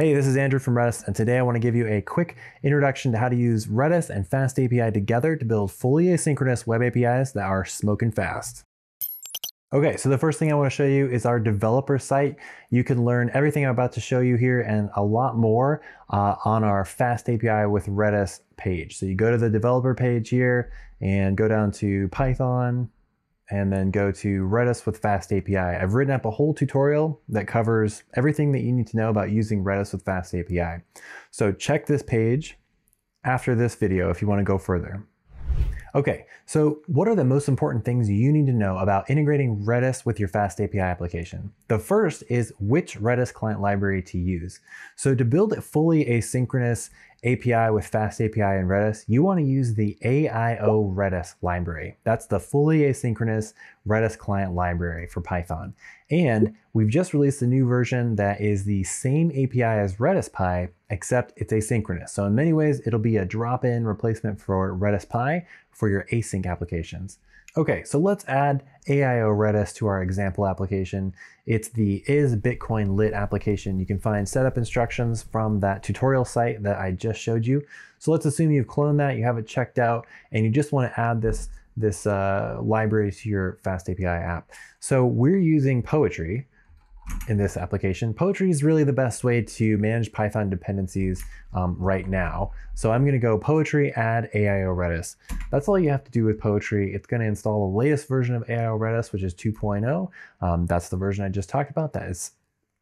Hey, this is Andrew from Redis, and today I want to give you a quick introduction to how to use Redis and FastAPI together to build fully asynchronous web APIs that are smoking fast. Okay, so the first thing I want to show you is our developer site. You can learn everything I'm about to show you here and a lot more uh, on our FastAPI with Redis page. So you go to the developer page here and go down to Python, and then go to Redis with Fast API. I've written up a whole tutorial that covers everything that you need to know about using Redis with Fast API. So check this page after this video if you want to go further. Okay, so what are the most important things you need to know about integrating Redis with your Fast API application? The first is which Redis client library to use. So to build a fully asynchronous API with Fast API and Redis, you want to use the AIO Redis library. That's the fully asynchronous Redis client library for Python. And we've just released a new version that is the same API as redis-py, except it's asynchronous. So in many ways, it'll be a drop-in replacement for redis-py for your async applications. Okay, so let's add AIO Redis to our example application. It's the is Bitcoin lit application. You can find setup instructions from that tutorial site that I just showed you. So let's assume you've cloned that, you have it checked out, and you just want to add this, this uh, library to your FastAPI app. So we're using Poetry, in this application. Poetry is really the best way to manage Python dependencies um, right now. So I'm going to go Poetry add AIO Redis. That's all you have to do with Poetry. It's going to install the latest version of AIO Redis, which is 2.0. Um, that's the version I just talked about. That is,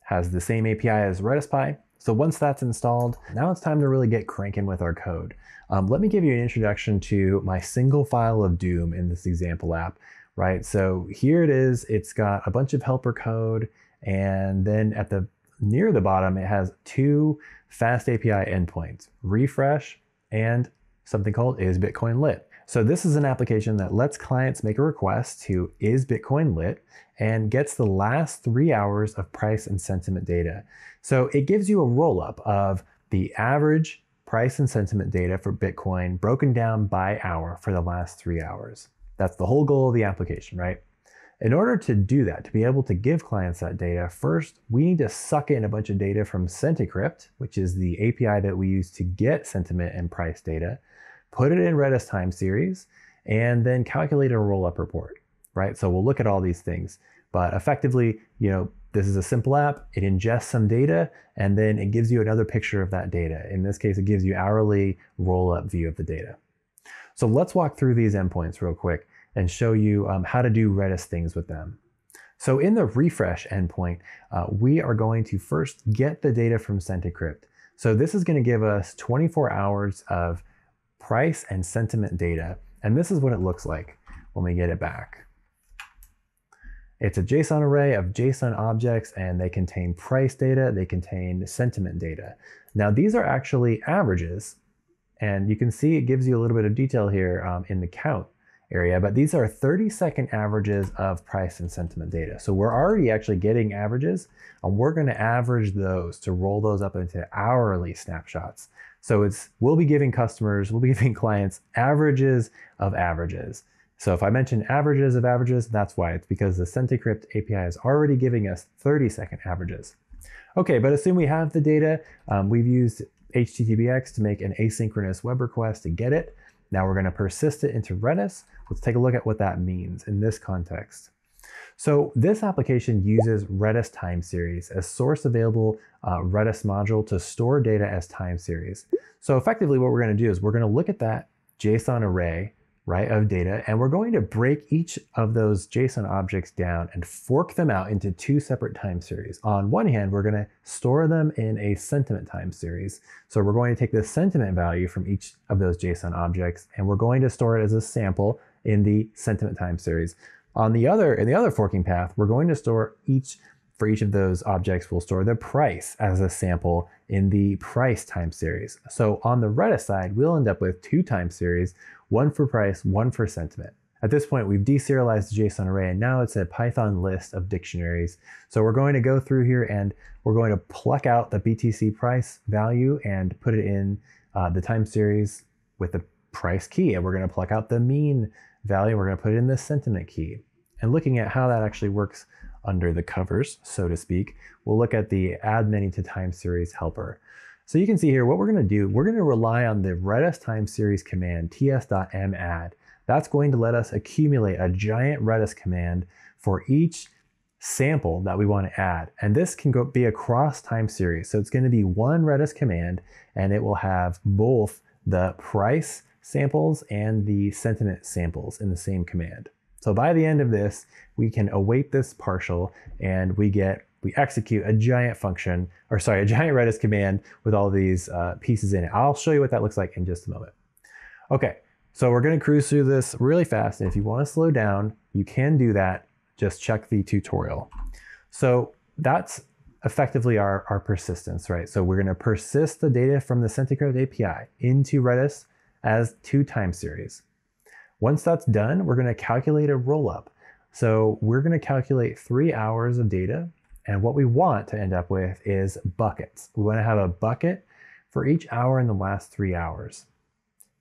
has the same API as redis-py. So once that's installed, now it's time to really get cranking with our code. Um, let me give you an introduction to my single file of doom in this example app, right? So here it is. It's got a bunch of helper code. And then at the near the bottom, it has two fast API endpoints, refresh and something called is Bitcoin lit. So this is an application that lets clients make a request to is Bitcoin lit and gets the last three hours of price and sentiment data. So it gives you a roll up of the average price and sentiment data for Bitcoin broken down by hour for the last three hours. That's the whole goal of the application, right? In order to do that, to be able to give clients that data, first we need to suck in a bunch of data from Senticrypt, which is the API that we use to get sentiment and price data, put it in Redis time series, and then calculate a roll-up report, right? So we'll look at all these things, but effectively, you know, this is a simple app. It ingests some data, and then it gives you another picture of that data. In this case, it gives you hourly roll-up view of the data. So let's walk through these endpoints real quick and show you um, how to do Redis things with them. So in the refresh endpoint, uh, we are going to first get the data from Senticrypt. So this is going to give us 24 hours of price and sentiment data. And this is what it looks like when we get it back. It's a JSON array of JSON objects and they contain price data, they contain sentiment data. Now these are actually averages and you can see it gives you a little bit of detail here um, in the count area, but these are 30 second averages of price and sentiment data. So we're already actually getting averages and we're going to average those to roll those up into hourly snapshots. So it's we'll be giving customers, we'll be giving clients averages of averages. So if I mention averages of averages, that's why. It's because the Senticrypt API is already giving us 30 second averages. Okay, but assume we have the data. Um, we've used HTTPX to make an asynchronous web request to get it. Now we're going to persist it into Redis. Let's take a look at what that means in this context. So this application uses Redis time series as source available uh, Redis module to store data as time series. So effectively what we're going to do is we're going to look at that JSON array right, of data, and we're going to break each of those JSON objects down and fork them out into two separate time series. On one hand, we're going to store them in a sentiment time series. So we're going to take the sentiment value from each of those JSON objects, and we're going to store it as a sample in the sentiment time series. On the other, in the other forking path, we're going to store each for each of those objects, we'll store the price as a sample in the price time series. So on the Redis side, we'll end up with two time series one for price, one for sentiment. At this point, we've deserialized the JSON array, and now it's a Python list of dictionaries. So we're going to go through here and we're going to pluck out the BTC price value and put it in uh, the time series with the price key. And we're going to pluck out the mean value. We're going to put it in the sentiment key. And looking at how that actually works under the covers, so to speak, we'll look at the add many to time series helper. So you can see here what we're going to do. We're going to rely on the Redis time series command ts.madd. That's going to let us accumulate a giant Redis command for each sample that we want to add. And this can go, be across time series. So it's going to be one Redis command and it will have both the price samples and the sentiment samples in the same command. So by the end of this, we can await this partial and we get, we execute a giant function, or sorry, a giant Redis command with all these uh, pieces in it. I'll show you what that looks like in just a moment. Okay, so we're gonna cruise through this really fast. And if you wanna slow down, you can do that. Just check the tutorial. So that's effectively our, our persistence, right? So we're gonna persist the data from the Senticrypt API into Redis as two time series. Once that's done, we're going to calculate a rollup. So we're going to calculate three hours of data. And what we want to end up with is buckets. We want to have a bucket for each hour in the last three hours,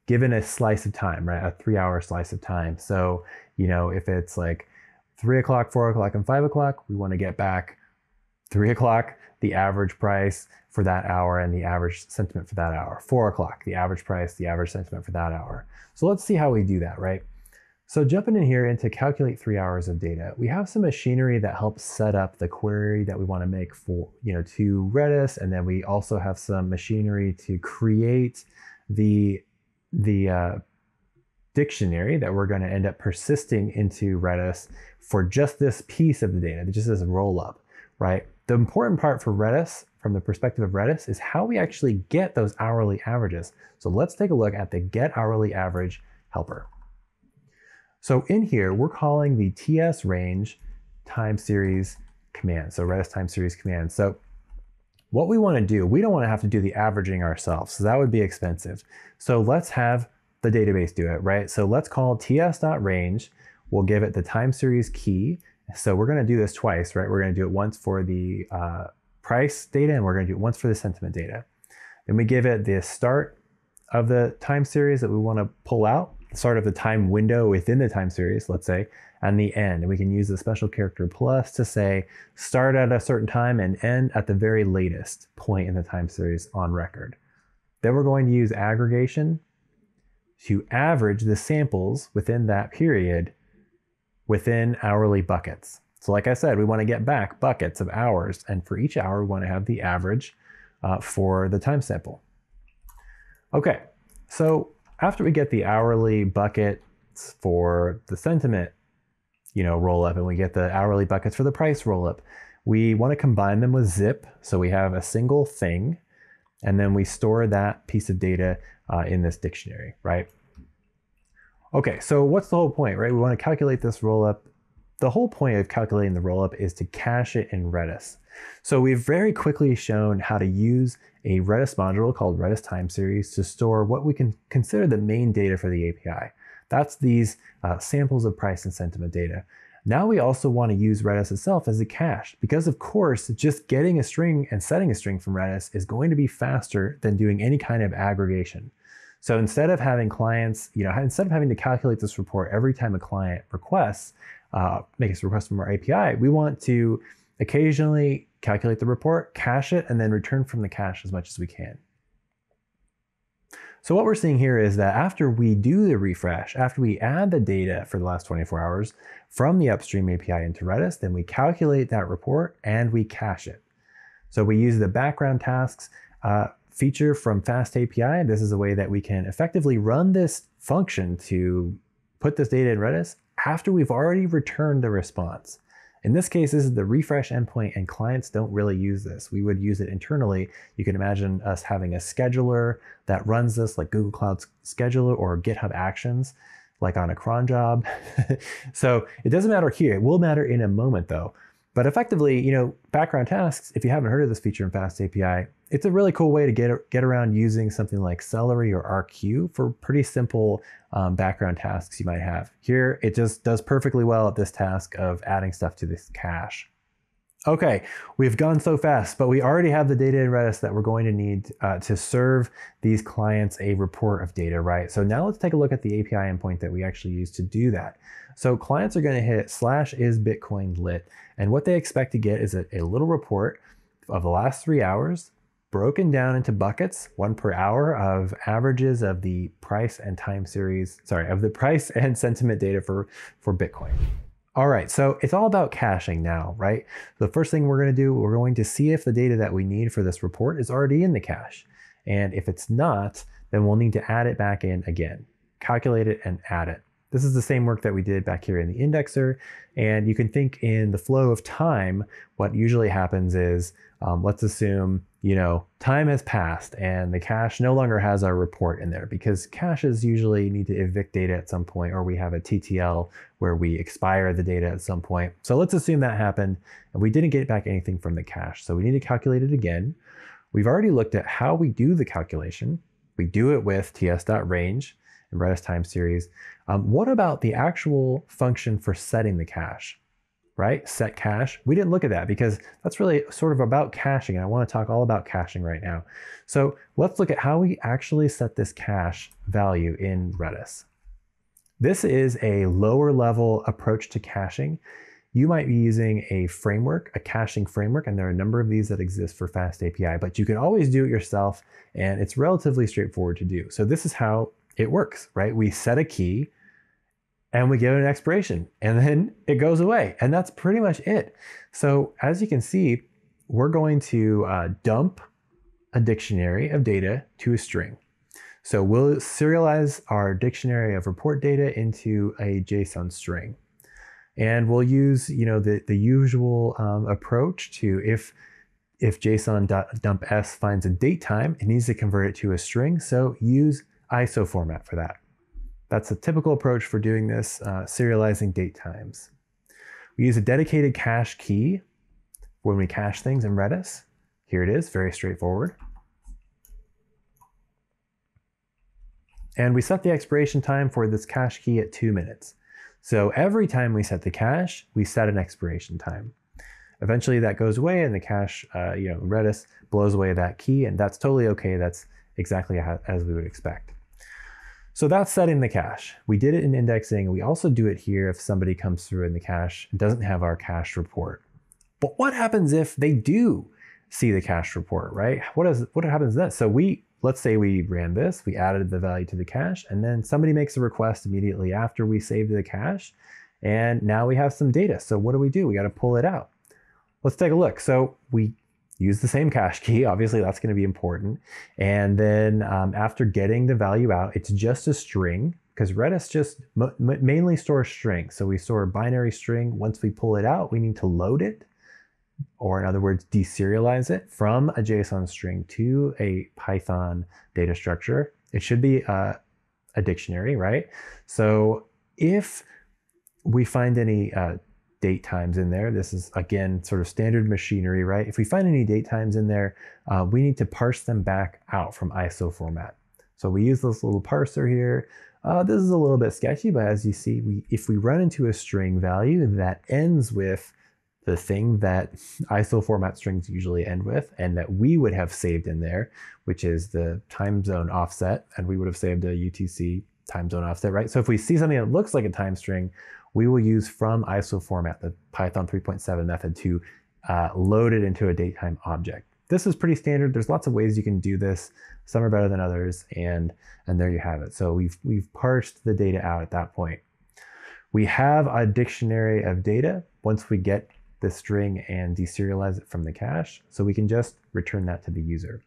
given a slice of time, right? A three hour slice of time. So, you know, if it's like three o'clock, four o'clock, and five o'clock, we want to get back three o'clock, the average price for that hour and the average sentiment for that hour. Four o'clock, the average price, the average sentiment for that hour. So let's see how we do that, right? So jumping in here into calculate three hours of data, we have some machinery that helps set up the query that we want to make for, you know, to Redis. And then we also have some machinery to create the, the uh, dictionary that we're going to end up persisting into Redis for just this piece of the data, just this roll up, right? The important part for Redis, from the perspective of Redis, is how we actually get those hourly averages. So let's take a look at the get hourly average helper. So in here, we're calling the TS range time series command. So Redis time series command. So what we want to do, we don't want to have to do the averaging ourselves. So that would be expensive. So let's have the database do it, right? So let's call ts.range. We'll give it the time series key so we're going to do this twice, right? We're going to do it once for the uh, price data and we're going to do it once for the sentiment data. Then we give it the start of the time series that we want to pull out, the start of the time window within the time series, let's say, and the end. And we can use the special character plus to say start at a certain time and end at the very latest point in the time series on record. Then we're going to use aggregation to average the samples within that period within hourly buckets. So like I said, we want to get back buckets of hours, and for each hour, we want to have the average uh, for the time sample. Okay, so after we get the hourly buckets for the sentiment, you know, roll up, and we get the hourly buckets for the price roll up, we want to combine them with zip, so we have a single thing, and then we store that piece of data uh, in this dictionary, right? Okay, so what's the whole point, right? We want to calculate this rollup. The whole point of calculating the rollup is to cache it in Redis. So we've very quickly shown how to use a Redis module called Redis time series to store what we can consider the main data for the API. That's these uh, samples of price and sentiment data. Now we also want to use Redis itself as a cache because of course, just getting a string and setting a string from Redis is going to be faster than doing any kind of aggregation. So instead of having clients, you know, instead of having to calculate this report every time a client requests, uh, makes a request from our API, we want to occasionally calculate the report, cache it, and then return from the cache as much as we can. So what we're seeing here is that after we do the refresh, after we add the data for the last 24 hours from the upstream API into Redis, then we calculate that report and we cache it. So we use the background tasks uh, feature from Fast API. This is a way that we can effectively run this function to put this data in Redis after we've already returned the response. In this case, this is the refresh endpoint and clients don't really use this. We would use it internally. You can imagine us having a scheduler that runs this like Google Cloud Scheduler or GitHub Actions like on a cron job. so it doesn't matter here. It will matter in a moment though. But effectively, you know, background tasks, if you haven't heard of this feature in Fast API, it's a really cool way to get, get around using something like Celery or RQ for pretty simple um, background tasks you might have. Here, it just does perfectly well at this task of adding stuff to this cache. Okay, we've gone so fast, but we already have the data in Redis that we're going to need uh, to serve these clients a report of data, right? So now let's take a look at the API endpoint that we actually use to do that. So clients are going to hit slash is Bitcoin lit, and what they expect to get is a, a little report of the last three hours broken down into buckets, one per hour of averages of the price and time series, sorry, of the price and sentiment data for, for Bitcoin. All right, so it's all about caching now, right? The first thing we're going to do, we're going to see if the data that we need for this report is already in the cache. And if it's not, then we'll need to add it back in again. Calculate it and add it. This is the same work that we did back here in the indexer. And you can think in the flow of time, what usually happens is, um, let's assume you know, time has passed and the cache no longer has our report in there because caches usually need to evict data at some point or we have a TTL where we expire the data at some point. So let's assume that happened and we didn't get back anything from the cache. So we need to calculate it again. We've already looked at how we do the calculation. We do it with ts.range and Redis time series. Um, what about the actual function for setting the cache? right? Set cache. We didn't look at that because that's really sort of about caching. And I want to talk all about caching right now. So let's look at how we actually set this cache value in Redis. This is a lower level approach to caching. You might be using a framework, a caching framework, and there are a number of these that exist for Fast API, but you can always do it yourself and it's relatively straightforward to do. So this is how it works, right? We set a key, and we give it an expiration and then it goes away. And that's pretty much it. So as you can see, we're going to uh, dump a dictionary of data to a string. So we'll serialize our dictionary of report data into a JSON string. And we'll use, you know, the, the usual um, approach to if if JSON dump s finds a date time, it needs to convert it to a string. So use ISO format for that. That's a typical approach for doing this, uh, serializing date times. We use a dedicated cache key when we cache things in Redis. Here it is, very straightforward. And we set the expiration time for this cache key at two minutes. So every time we set the cache, we set an expiration time. Eventually that goes away and the cache, uh, you know, Redis blows away that key and that's totally okay. That's exactly as we would expect. So that's setting the cache. We did it in indexing. We also do it here if somebody comes through in the cache and doesn't have our cache report. But what happens if they do see the cache report, right? What is what happens then? So we let's say we ran this, we added the value to the cache, and then somebody makes a request immediately after we saved the cache, and now we have some data. So what do we do? We got to pull it out. Let's take a look. So we use the same cache key. Obviously, that's going to be important. And then um, after getting the value out, it's just a string because Redis just mainly stores strings. So we store a binary string. Once we pull it out, we need to load it, or in other words, deserialize it from a JSON string to a Python data structure. It should be a, a dictionary, right? So if we find any uh, date times in there. This is, again, sort of standard machinery, right? If we find any date times in there, uh, we need to parse them back out from ISO format. So we use this little parser here. Uh, this is a little bit sketchy, but as you see, we, if we run into a string value that ends with the thing that ISO format strings usually end with and that we would have saved in there, which is the time zone offset, and we would have saved a UTC time zone offset, right? So if we see something that looks like a time string, we will use from ISO format, the Python 3.7 method to uh, load it into a datetime object. This is pretty standard. There's lots of ways you can do this. Some are better than others, and, and there you have it. So we've, we've parsed the data out at that point. We have a dictionary of data once we get the string and deserialize it from the cache. So we can just return that to the user.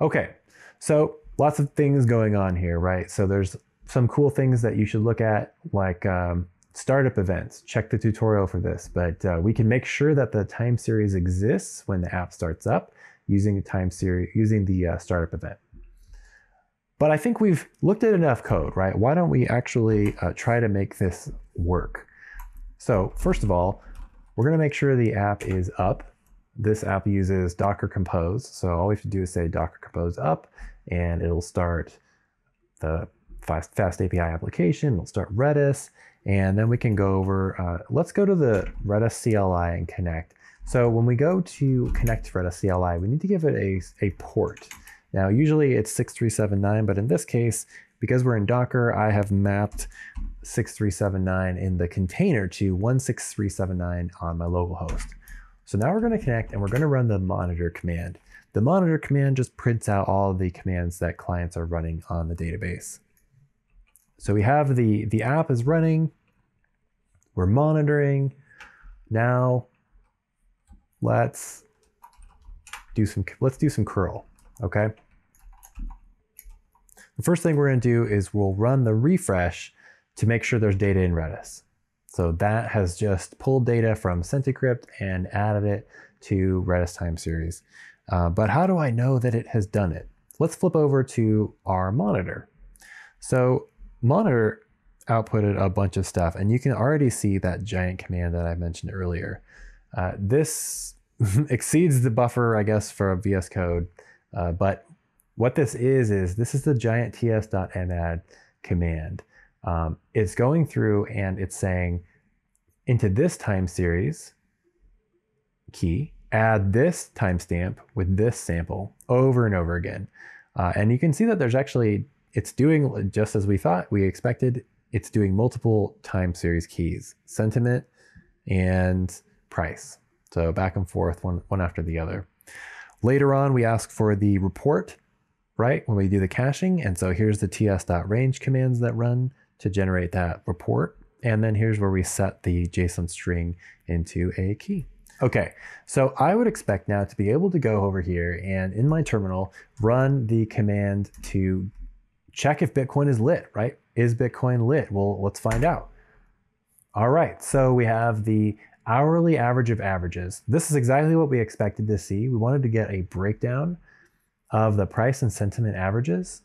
Okay, so lots of things going on here, right? So there's some cool things that you should look at, like um, startup events. Check the tutorial for this, but uh, we can make sure that the time series exists when the app starts up using the time series, using the uh, startup event. But I think we've looked at enough code, right? Why don't we actually uh, try to make this work? So first of all, we're gonna make sure the app is up. This app uses Docker Compose. So all we have to do is say Docker Compose up and it'll start the Fast, Fast API application. It'll start Redis and then we can go over, uh, let's go to the Redis CLI and connect. So when we go to connect to Redis CLI, we need to give it a, a port. Now, usually it's 6379, but in this case, because we're in Docker, I have mapped 6379 in the container to 16379 on my local host. So now we're going to connect and we're going to run the monitor command. The monitor command just prints out all the commands that clients are running on the database. So we have the, the app is running, we're monitoring. Now let's do some, let's do some curl, okay? The first thing we're gonna do is we'll run the refresh to make sure there's data in Redis. So that has just pulled data from Senticrypt and added it to Redis time series. Uh, but how do I know that it has done it? Let's flip over to our monitor. So monitor outputted a bunch of stuff and you can already see that giant command that I mentioned earlier. Uh, this exceeds the buffer, I guess, for VS Code. Uh, but what this is, is this is the giant ts.madd command. Um, it's going through and it's saying into this time series key, add this timestamp with this sample over and over again. Uh, and you can see that there's actually, it's doing just as we thought, we expected, it's doing multiple time series keys, sentiment and price. So back and forth, one, one after the other. Later on, we ask for the report, right, when we do the caching. And so here's the ts.range commands that run to generate that report. And then here's where we set the JSON string into a key. Okay, so I would expect now to be able to go over here and in my terminal, run the command to check if Bitcoin is lit, right? Is Bitcoin lit? Well, let's find out. All right, so we have the hourly average of averages. This is exactly what we expected to see. We wanted to get a breakdown of the price and sentiment averages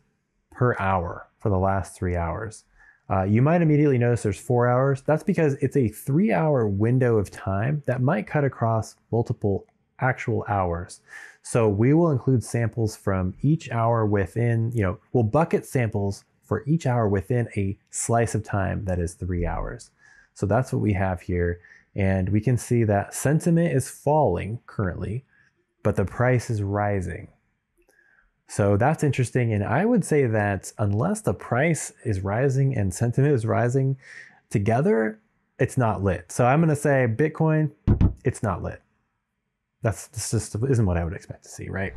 per hour for the last three hours. Uh, you might immediately notice there's four hours. That's because it's a three hour window of time that might cut across multiple actual hours. So we will include samples from each hour within, you know, we'll bucket samples for each hour within a slice of time that is three hours. So that's what we have here. And we can see that sentiment is falling currently, but the price is rising. So that's interesting. And I would say that unless the price is rising and sentiment is rising together, it's not lit. So I'm going to say Bitcoin, it's not lit. That's just isn't what I would expect to see, right?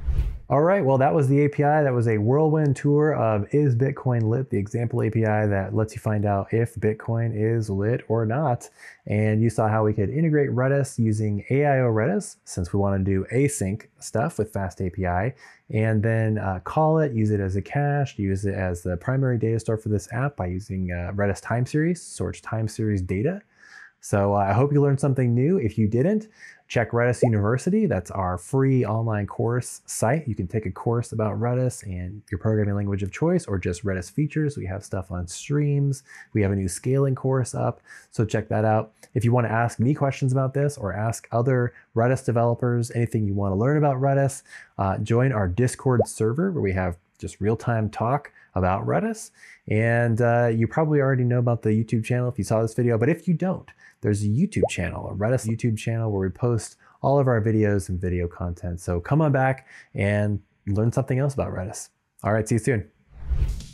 All right, well, that was the API. That was a whirlwind tour of Is Bitcoin Lit, the example API that lets you find out if Bitcoin is lit or not. And you saw how we could integrate Redis using AIO Redis, since we want to do async stuff with Fast API, and then uh, call it, use it as a cache, use it as the primary data store for this app by using uh, Redis time series, source time series data. So uh, I hope you learned something new. If you didn't, check Redis University. That's our free online course site. You can take a course about Redis and your programming language of choice or just Redis features. We have stuff on streams. We have a new scaling course up. So check that out. If you want to ask me questions about this or ask other Redis developers anything you want to learn about Redis, uh, join our Discord server where we have just real-time talk about Redis. And uh, you probably already know about the YouTube channel if you saw this video, but if you don't, there's a YouTube channel, a Redis YouTube channel where we post all of our videos and video content. So come on back and learn something else about Redis. All right, see you soon.